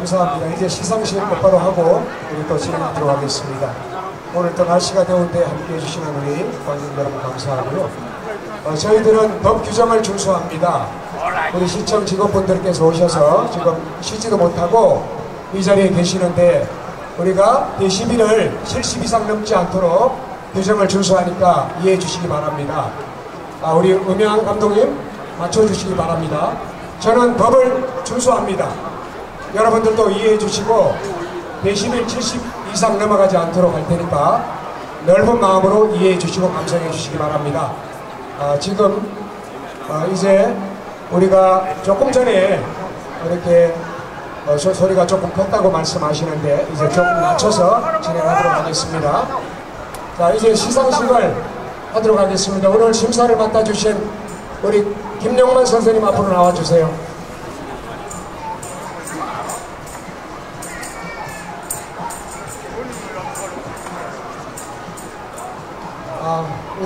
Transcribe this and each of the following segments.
감사합니다. 이제 시상식 곧바로 하고 우리 또 진행하도록 하겠습니다. 오늘 또 날씨가 더운데 함께 해 주시는 우리 관객 여러분 감사하고요. 어, 저희들은 법 규정을 준수합니다. 우리 시청 직원분들께서 오셔서 지금 쉬지도 못하고 이 자리에 계시는데 우리가 데시비를 70 이상 넘지 않도록 규정을 준수하니까 이해해 주시기 바랍니다. 아, 우리 음향 감독님 맞춰주시기 바랍니다. 저는 법을 준수합니다. 여러분들도 이해해 주시고 데시벨 70 이상 넘어가지 않도록 할 테니까 넓은 마음으로 이해해 주시고 감상해 주시기 바랍니다. 아, 지금 어, 이제 우리가 조금 전에 이렇게 어, 소, 소리가 조금 컸다고 말씀하시는데 이제 조금 낮춰서 진행하도록 하겠습니다. 자 이제 시상식을 하도록 하겠습니다. 오늘 심사를 맡아주신 우리 김영만 선생님 앞으로 나와주세요.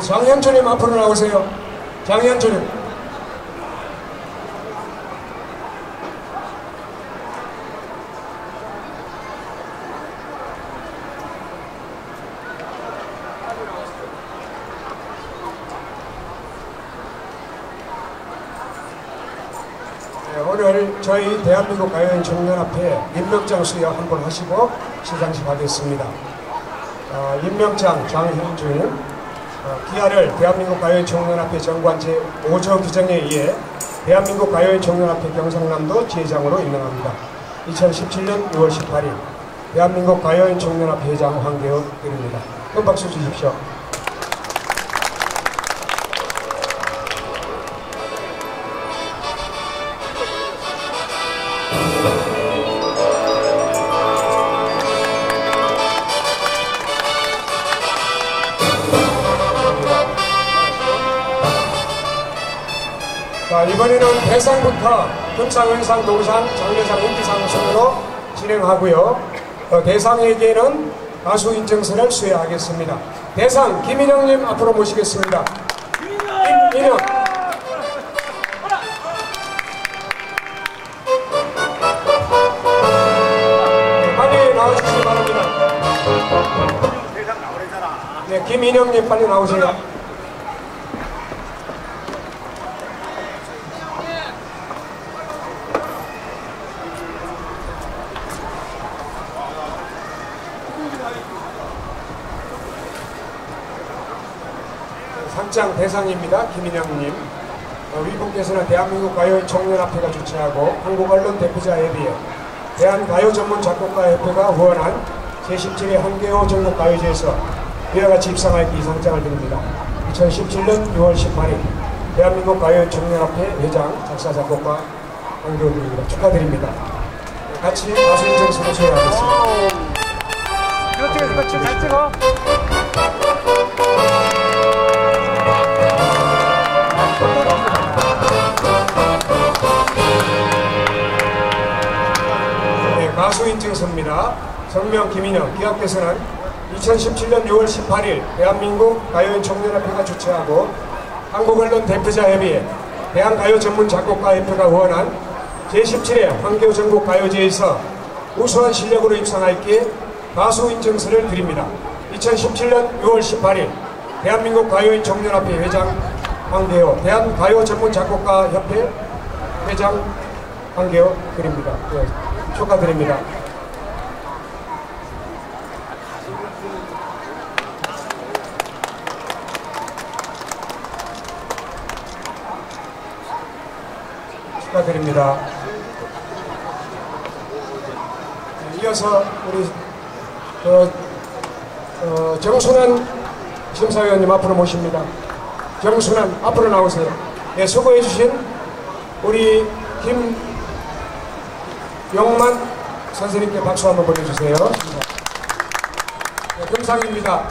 장현주님 앞으로 나오세요. 장현주님. 네, 저희 대한민국 가요인 청년합회 임명장 수여 한번 하시고 시상식 하겠습니다. 어, 임명장 장현준 어, 기아를 대한민국 가요인 청년합회 정관 제5조 규정에 의해 대한민국 가요인 청년합회 경상남도 지회장으로 임명합니다. 2017년 6월 18일 대한민국 가요인 청년합회 회장 황계호 드립니다. 큰 박수 주십시오. 자 이번에는 대상부터 금상은상, 동상, 장례상, 인기상 순으로 진행하고요. 어, 대상에게는 가수 인증서를 수여하겠습니다. 대상 김인영님 앞으로 모시겠습니다. 김인영. 네, 빨리 나와주시기 바랍니다. 네, 김인영님 빨리 나오세요. 대상입니다. 김인영님. 어, 위분께서는 대한민국 가요인 청년합회가 주최하고 한국언론 대표자에 비해 대한가요 전문 작곡가협회가 후원한 제17회 한계호 전국가요제에서 이와 같이 입상하였기 이 상장을 드립니다. 2017년 6월 18일 대한민국 가요인 청년합회 회장 작사 작곡가 한계호입니다. 축하드립니다. 같이 가수 수여하겠습니다. 이거 찍어, 이거 찍어, 잘 찍어. 가수 인증서입니다. 성명 김인영 기업께서는 2017년 6월 18일 대한민국 가요인 청년협회가 주최하고 한국언론 대표자협의회 대한가요 전문 작곡가협회가 후원한 제17회 황교 전국 가요제에서 우수한 실력으로 입상하였기에 가수 인증서를 드립니다. 2017년 6월 18일 대한민국 가요인 청년협회 회장 황계호 대한가요 전문 작곡가협회 회장 황계호 드립니다. 네, 축하드립니다. 축하드립니다. 네, 이어서 우리 어, 어, 정순환 심사위원님 앞으로 모십니다. 정순환 앞으로 나오세요. 네, 수고해주신 우리 김 용만 선생님께 박수 한번 보내주세요. 네, 금상입니다.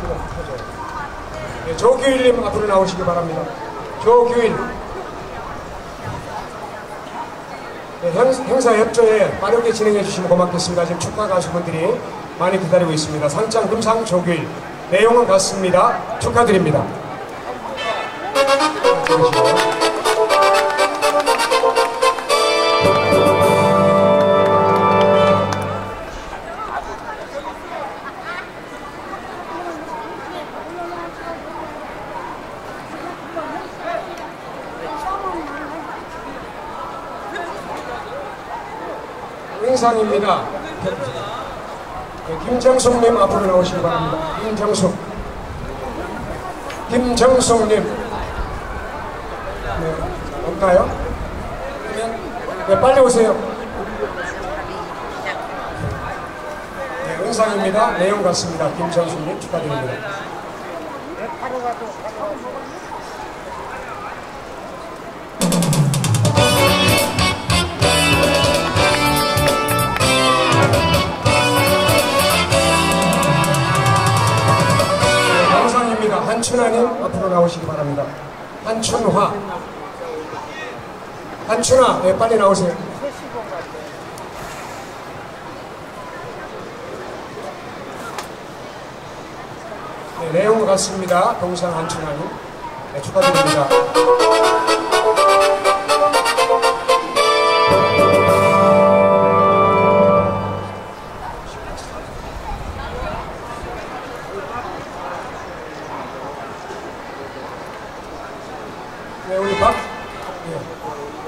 네, 조규일님 앞으로 나오시기 바랍니다. 조규일. 네, 행, 행사 협조에 빠르게 진행해 주시면 고맙겠습니다. 지금 축하 가수분들이 많이 기다리고 있습니다. 상장 금상 조규일. 내용은 같습니다. 축하드립니다. 인상입니다. 네, 김정숙님 앞으로 나오시기 바랍니다. 김정숙. 김정숙님. 네, 없나요? 네, 빨리 오세요. 네, 은상입니다. 내용 같습니다. 김정숙님 축하드립니다. 한춘하님 앞으로 나오시기 바랍니다. 한춘화. 한춘아, 네, 빨리 나오세요. 네, 내용 같습니다. 동상 한춘하님. 네, 축하드립니다.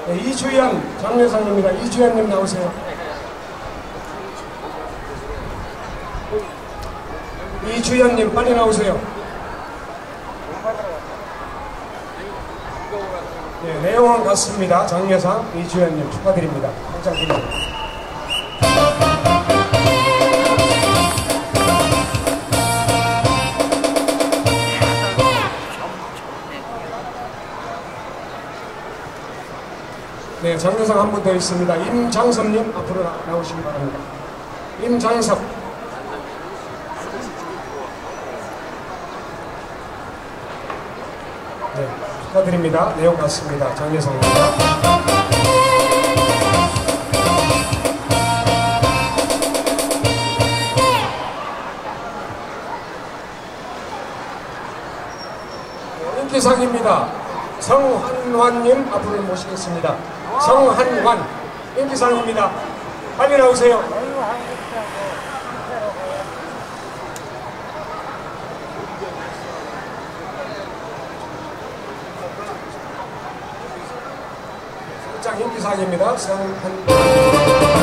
네. 네, 이주연 장례상입니다. 이주연님 나오세요. 이주연님 빨리 나오세요. 네, 내용은 같습니다. 장례상 이주연님 축하드립니다. 장드립니다. 네, 장례상 한 분 더 있습니다. 임장섭님 앞으로 나, 나오시기 바랍니다. 임장섭. 네, 축하드립니다. 내용 같습니다. 장례상입니다. 네, 인기상입니다. 성한환님 앞으로 모시겠습니다. 성한환 인기상입니다. 빨리 나오세요. 장 인기상입니다. 우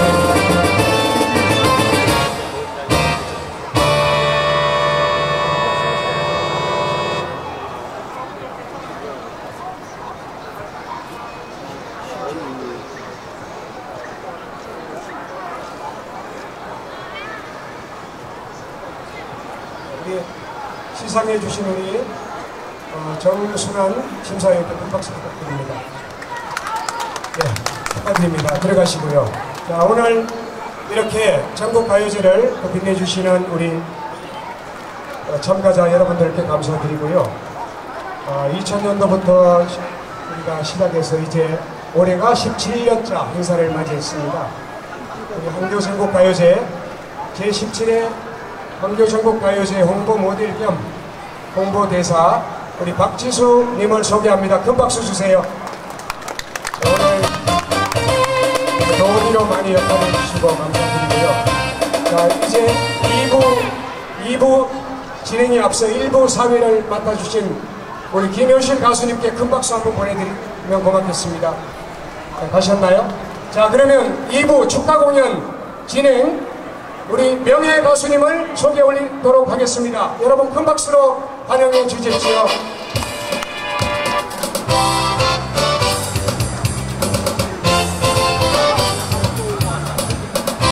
시상해 주신 우리 어, 정순환 심사위원께 큰 박수 부탁드립니다. 네, 축하드립니다. 들어가시고요. 자, 오늘 이렇게 전국 가요제를 또 빛내주시는 우리 어, 참가자 여러분들께 감사드리고요. 어, 2000년도부터 우리가 시작해서 이제 올해가 17년차 행사를 맞이했습니다. 우리 한교전국가요제 제17회 한교전국가요제 홍보 모델 겸 홍보대사 우리 박지수님을 소개합니다. 큰 박수 주세요. 오늘 도우미로 많이 역할을 주시고 감사드리고요. 자, 이제 2부, 2부 진행에 앞서 1부 사회를 맡아주신 우리 김효실 가수님께 큰 박수 한번 보내드리면 고맙겠습니다. 자, 가셨나요? 자, 그러면 2부 축하 공연 진행 우리 명예 가수님을 소개 올리도록 하겠습니다. 여러분 큰 박수로 환영해 주십시오.